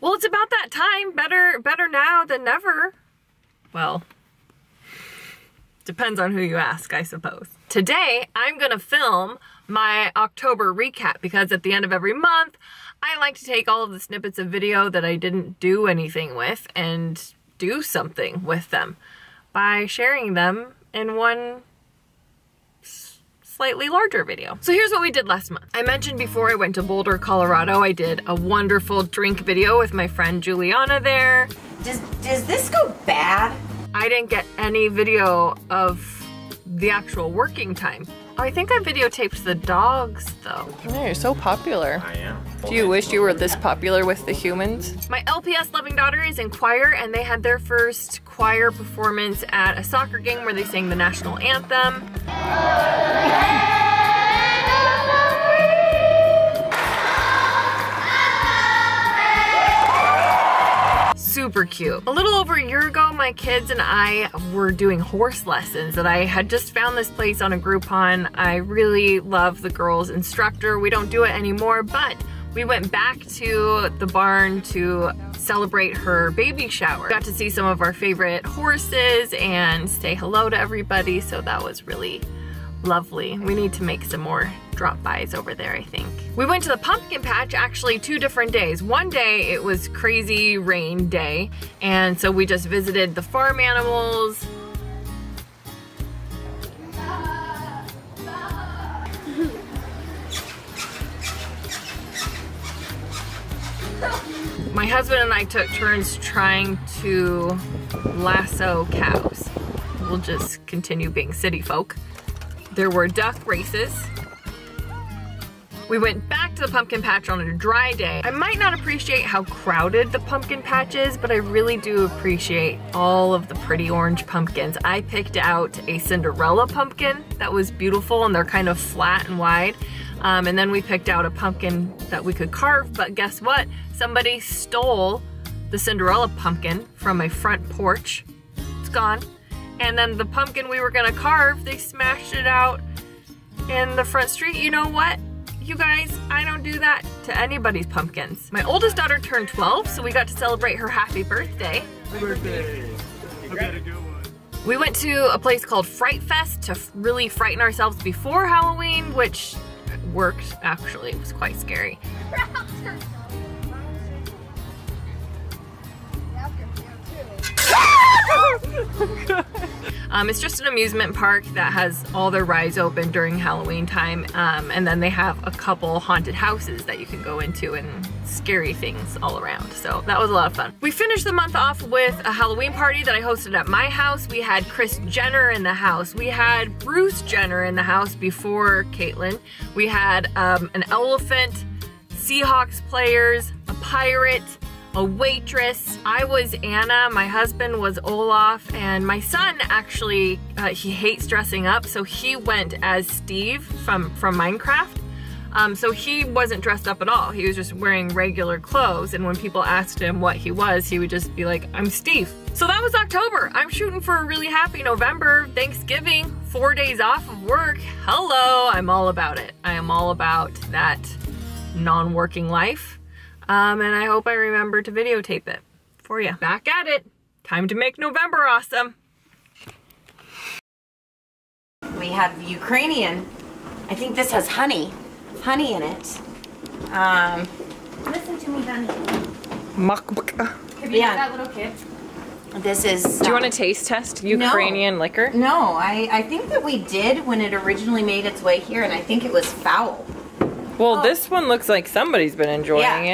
Well, it's about that time. Better better now than never. Well, depends on who you ask, I suppose. Today, I'm gonna film my October recap because at the end of every month, I like to take all of the snippets of video that I didn't do anything with and do something with them by sharing them in one slightly larger video. So here's what we did last month. I mentioned before I went to Boulder, Colorado, I did a wonderful drink video with my friend Juliana there. Does, does this go bad? I didn't get any video of the actual working time. Oh, I think I videotaped the dogs though. Yeah, you're so popular. I am. Do you wish you were this popular with the humans? My LPS loving daughter is in choir and they had their first choir performance at a soccer game where they sang the national anthem. Super cute. A little over a year ago, my kids and I were doing horse lessons and I had just found this place on a Groupon. I really love the girls instructor. We don't do it anymore, but we went back to the barn to celebrate her baby shower. Got to see some of our favorite horses and say hello to everybody, so that was really lovely. We need to make some more drop-bys over there, I think. We went to the pumpkin patch actually two different days. One day it was crazy rain day, and so we just visited the farm animals. My husband and I took turns trying to lasso cows. We'll just continue being city folk. There were duck races. We went back to the pumpkin patch on a dry day. I might not appreciate how crowded the pumpkin patch is, but I really do appreciate all of the pretty orange pumpkins. I picked out a Cinderella pumpkin that was beautiful and they're kind of flat and wide. Um, and then we picked out a pumpkin that we could carve, but guess what? Somebody stole the Cinderella pumpkin from my front porch. It's gone. And then the pumpkin we were gonna carve, they smashed it out in the front street. You know what? You guys, I don't do that to anybody's pumpkins. My oldest daughter turned 12, so we got to celebrate her happy birthday. Happy birthday. Hope you a good one. We went to a place called Fright Fest to really frighten ourselves before Halloween, which worked actually. It was quite scary. Um, it's just an amusement park that has all their rides open during Halloween time, um, and then they have a couple haunted houses that you can go into and scary things all around. So that was a lot of fun. We finished the month off with a Halloween party that I hosted at my house. We had Kris Jenner in the house. We had Bruce Jenner in the house before Caitlyn. We had um, an elephant, Seahawks players, a pirate, a waitress. I was Anna, my husband was Olaf, and my son actually, uh, he hates dressing up, so he went as Steve from, from Minecraft. Um, so he wasn't dressed up at all. He was just wearing regular clothes, and when people asked him what he was, he would just be like, I'm Steve. So that was October. I'm shooting for a really happy November, Thanksgiving, four days off of work. Hello, I'm all about it. I am all about that non-working life. Um, and I hope I remember to videotape it for you. Back at it. Time to make November awesome. We have Ukrainian. I think this has honey. Honey in it. Um, listen to me, honey. Makbaka. Have you Yeah. that little kid? This is. Do you want to taste test Ukrainian liquor? No, I, I think that we did when it originally made its way here, and I think it was foul. Well, Oh. this one looks like somebody's been enjoying Yeah. it.